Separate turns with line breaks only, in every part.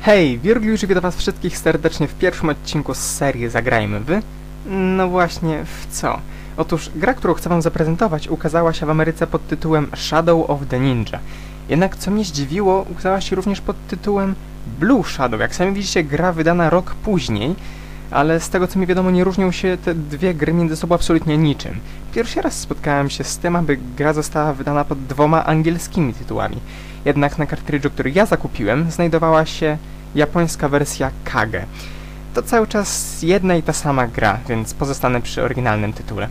Hej, Wirgliusz witam was wszystkich serdecznie w pierwszym odcinku z serii Zagrajmy Wy. No właśnie, w co? Otóż gra, którą chcę wam zaprezentować ukazała się w Ameryce pod tytułem Shadow of the Ninja. Jednak co mnie zdziwiło, ukazała się również pod tytułem Blue Shadow. Jak sami widzicie, gra wydana rok później, ale z tego co mi wiadomo nie różnią się te dwie gry między sobą absolutnie niczym. Pierwszy raz spotkałem się z tym, aby gra została wydana pod dwoma angielskimi tytułami. Jednak na kartridżu, który ja zakupiłem, znajdowała się japońska wersja Kage. To cały czas jedna i ta sama gra, więc pozostanę przy oryginalnym tytule.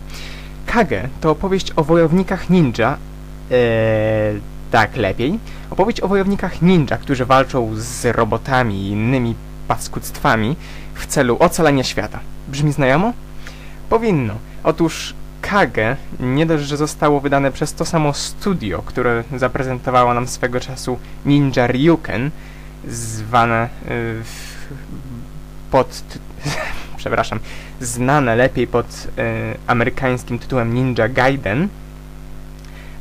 Kage to opowieść o wojownikach ninja, eee, tak lepiej, opowieść o wojownikach ninja, którzy walczą z robotami i innymi paskudztwami w celu ocalenia świata. Brzmi znajomo? Powinno. Otóż Kage nie dość, że zostało wydane przez to samo studio, które zaprezentowało nam swego czasu Ninja Ryuken, zwane y, pod... przepraszam, znane lepiej pod y, amerykańskim tytułem Ninja Gaiden,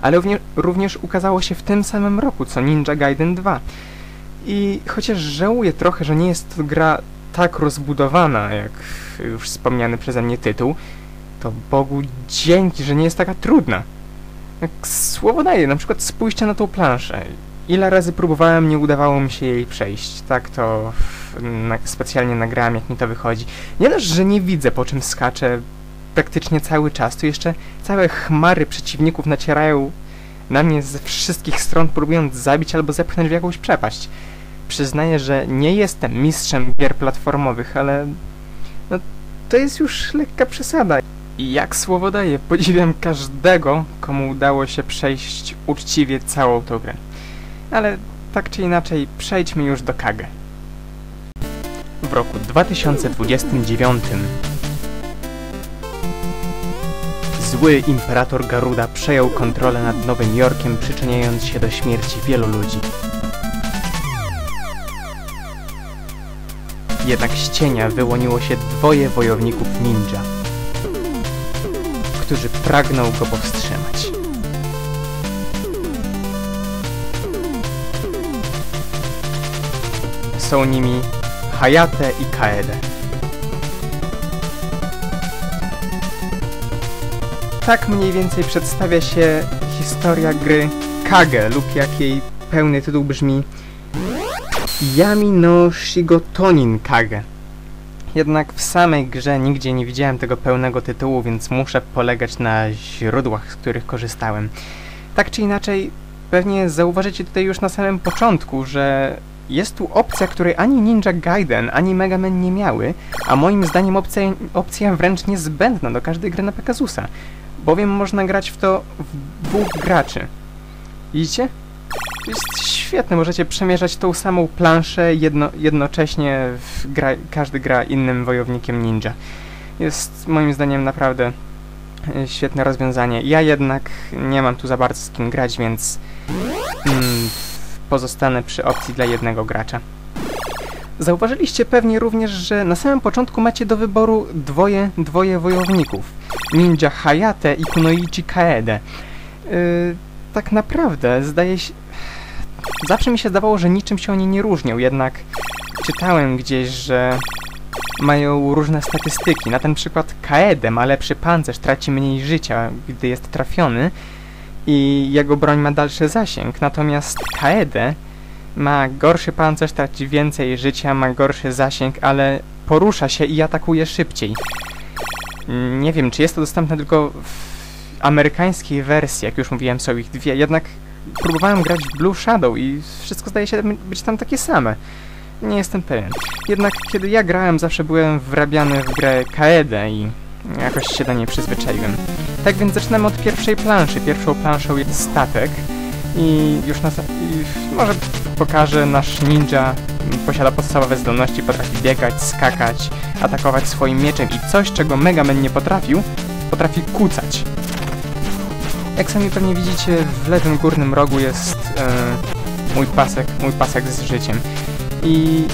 ale równie, również ukazało się w tym samym roku, co Ninja Gaiden 2. I chociaż żałuję trochę, że nie jest to gra tak rozbudowana, jak już wspomniany przeze mnie tytuł, to Bogu dzięki, że nie jest taka trudna. Jak słowo daję, na przykład spójrzcie na tą planszę. Ile razy próbowałem, nie udawało mi się jej przejść. Tak to na, specjalnie nagrałem, jak mi to wychodzi. Nie dość, że nie widzę, po czym skaczę praktycznie cały czas, to jeszcze całe chmary przeciwników nacierają na mnie ze wszystkich stron, próbując zabić albo zepchnąć w jakąś przepaść. Przyznaję, że nie jestem mistrzem gier platformowych, ale no, to jest już lekka przesada. I jak słowo daję, podziwiam każdego, komu udało się przejść uczciwie całą tą grę. Ale tak czy inaczej, przejdźmy już do Kage. W roku 2029 zły imperator Garuda przejął kontrolę nad Nowym Jorkiem, przyczyniając się do śmierci wielu ludzi. Jednak z cienia wyłoniło się dwoje wojowników ninja, którzy pragną go powstrzymać. Są nimi Hayate i Kaede. Tak mniej więcej przedstawia się historia gry Kage lub jak jej pełny tytuł brzmi Yami no Shigotonin Kage. Jednak w samej grze nigdzie nie widziałem tego pełnego tytułu, więc muszę polegać na źródłach, z których korzystałem. Tak czy inaczej, pewnie zauważycie tutaj już na samym początku, że jest tu opcja, której ani Ninja Gaiden, ani Mega Man nie miały, a moim zdaniem opcja, opcja wręcz niezbędna do każdej gry na Pegasusa, bowiem można grać w to w dwóch graczy. Widzicie? Jest świetne, możecie przemierzać tą samą planszę, jedno, jednocześnie gra, każdy gra innym wojownikiem ninja. Jest moim zdaniem naprawdę e, świetne rozwiązanie. Ja jednak nie mam tu za bardzo z kim grać, więc mm, pozostanę przy opcji dla jednego gracza. Zauważyliście pewnie również, że na samym początku macie do wyboru dwoje, dwoje wojowników. Ninja Hayate i Kunoichi Kaede. Yy, tak naprawdę zdaje się... Zawsze mi się zdawało, że niczym się oni nie różnią, jednak czytałem gdzieś, że mają różne statystyki. Na ten przykład Kaede ma lepszy pancerz, traci mniej życia, gdy jest trafiony i jego broń ma dalszy zasięg, natomiast Kaede ma gorszy pancerz, traci więcej życia, ma gorszy zasięg, ale porusza się i atakuje szybciej. Nie wiem, czy jest to dostępne tylko w amerykańskiej wersji, jak już mówiłem, są ich dwie, jednak próbowałem grać w Blue Shadow i wszystko zdaje się być tam takie same. Nie jestem pewien. Jednak kiedy ja grałem, zawsze byłem wrabiany w grę Kaede i jakoś się do niej przyzwyczaiłem. Tak więc zaczynamy od pierwszej planszy. Pierwszą planszą jest statek i już na... I może pokażę, nasz ninja posiada podstawowe zdolności, potrafi biegać, skakać, atakować swoim mieczem i coś, czego Mega Man nie potrafił, potrafi kucać. Jak sami pewnie widzicie, w lewym górnym rogu jest e, mój pasek, mój pasek z życiem. I,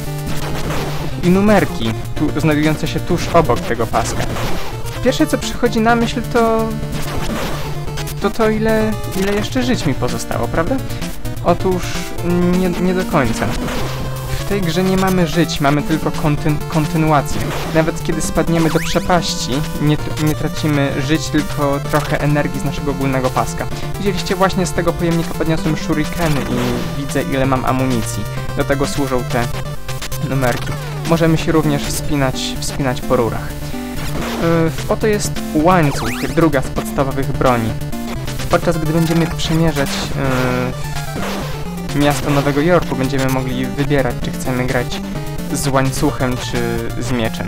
i numerki, tu, znajdujące się tuż obok tego paska. Pierwsze co przychodzi na myśl to to to ile, ile jeszcze żyć mi pozostało, prawda? Otóż nie, nie do końca. W tej grze nie mamy żyć, mamy tylko kontyn kontynuację. Nawet kiedy spadniemy do przepaści, nie, nie tracimy żyć, tylko trochę energii z naszego ogólnego paska. Widzieliście właśnie z tego pojemnika podniosłem shurikeny i widzę ile mam amunicji. Do tego służą te numerki. Możemy się również wspinać, wspinać po rurach. Yy, oto jest łańcuch, druga z podstawowych broni. Podczas gdy będziemy przemierzać yy, miasto Nowego Jorku, będziemy mogli wybierać, czy chcemy grać z łańcuchem, czy z mieczem.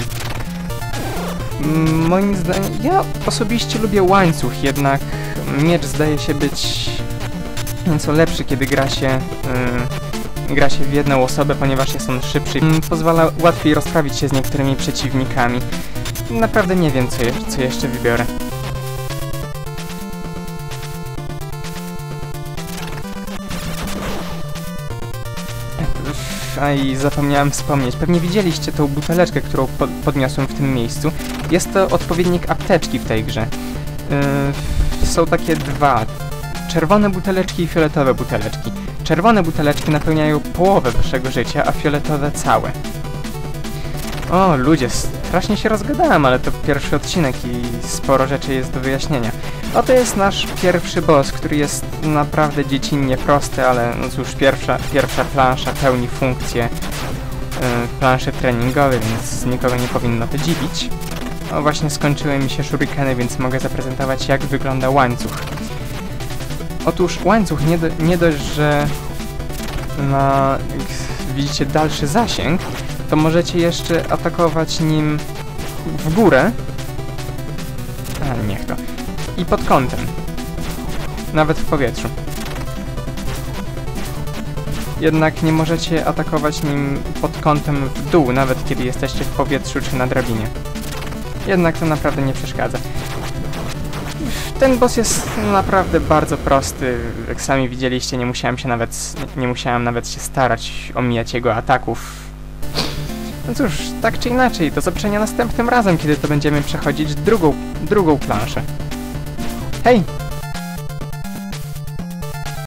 Mm, Moim zdaniem, ja osobiście lubię łańcuch, jednak miecz zdaje się być nieco lepszy, kiedy gra się, yy, gra się w jedną osobę, ponieważ jest on szybszy. Pozwala łatwiej rozprawić się z niektórymi przeciwnikami. Naprawdę nie wiem, co, je, co jeszcze wybiorę. A i zapomniałem wspomnieć, pewnie widzieliście tą buteleczkę, którą po podniosłem w tym miejscu. Jest to odpowiednik apteczki w tej grze. Yy, są takie dwa, czerwone buteleczki i fioletowe buteleczki. Czerwone buteleczki napełniają połowę waszego życia, a fioletowe całe. O, ludzie, strasznie się rozgadałem, ale to pierwszy odcinek i sporo rzeczy jest do wyjaśnienia. Oto jest nasz pierwszy boss, który jest naprawdę dziecinnie prosty, ale no cóż, pierwsza, pierwsza plansza pełni funkcję yy, planszy treningowej, więc nikogo nie powinno to dziwić. O, właśnie skończyły mi się shurikeny, więc mogę zaprezentować jak wygląda łańcuch. Otóż łańcuch nie, do, nie dość, że widzicie, dalszy zasięg, to możecie jeszcze atakować nim w górę. A, niech to. I pod kątem. Nawet w powietrzu. Jednak nie możecie atakować nim pod kątem w dół, nawet kiedy jesteście w powietrzu czy na drabinie. Jednak to naprawdę nie przeszkadza. Ten boss jest naprawdę bardzo prosty. Jak sami widzieliście, nie musiałem się nawet nie musiałem nawet się starać omijać jego ataków. No cóż, tak czy inaczej, do zobaczenia następnym razem, kiedy to będziemy przechodzić drugą, drugą planszę. Hej!